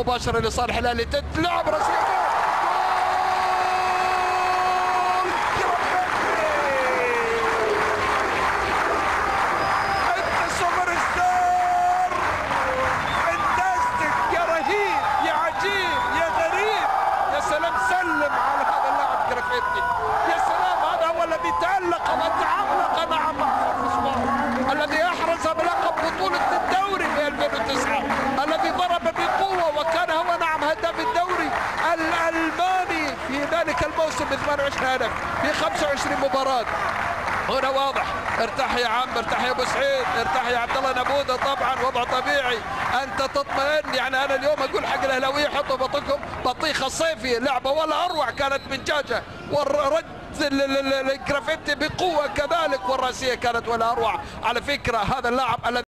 مباشرة لصالح الأهلي. تتلعب سلام سلم على هذا اللاعب جرافيتي ذلك الموسم ب 28 هدف في 25 مباراة. هنا واضح ارتاح يا عم ارتاح يا أبو سعيد ارتاح يا عبد الله نبوده طبعا وضع طبيعي. أنت تطمئن يعني أنا اليوم أقول حق الأهلاوية حطوا بطيخكم بطيخه صيفي لعبة ولا أروع كانت من جاجة. والرد الجرافيتي بقوة كذلك. والرأسية كانت ولا أروع. على فكرة هذا اللاعب الذي